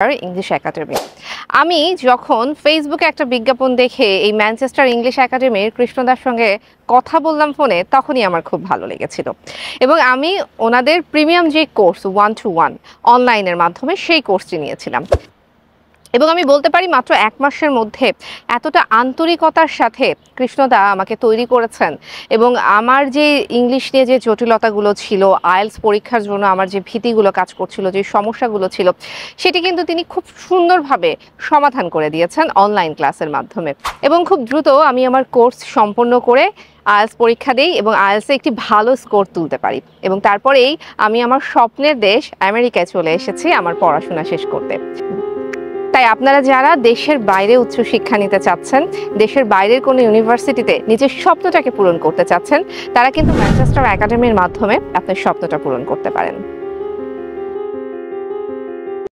English academy আমি যখন ফেসবুকে একটা বিজ্ঞাপন দেখে এই ম্যানচেস্টার ইংলিশ একাডেমির কৃষ্ণদার সঙ্গে কথা বললাম ফোনে, তখনই আমার খুব ভালো লেগেছিল। এবং আমি ওনাদের প্রিমিয়াম যে কোর্স ওয়ান টু ওয়ান অনলাইনের মাধ্যমে সেই কোর্সটি নিয়েছিলাম। এবং আমি বলতে পারি মাত্র এক মাসের মধ্যে এতটা আন্তরিকতার সাথে কৃষ্ণদা আমাকে তৈরি করেছেন। এবং আমার যে ইংলিশ নিয়ে যে জটিলতাগুলো ছিল আয়েলস পরীক্ষার জন্য আমার যে ভীতিগুলো কাজ করছিল, যে সমস্যাগুলো ছিল, সেটি কিন্তু তিনি খুব সুন্দরভাবে সমাধান করে দিয়েছেন অনলাইন ক্লাসের মাধ্যমে। এবং খুব দ্রুত আমি আমার কোর্স সম্পন্ন করে আইএলস পরীক্ষা দিই এবং আইএলসে একটি ভালো স্কোর তুলতে পারি। এবং তারপরেই আমি আমার স্বপ্নের দেশ আমেরিকায় চলে এসেছি আমার পড়াশোনা শেষ করতে। তাই আপনারা যারা দেশের বাইরে উচ্চশিক্ষা নিতে চাচ্ছেন, দেশের বাইরের কোনো ইউনিভার্সিটিতে নিজের স্বপ্নটাকে পূরণ করতে চাচ্ছেন, তারা কিন্তু ম্যানচেস্টার একাডেমির মাধ্যমে আপনার স্বপ্নটা পূরণ করতে পারেন।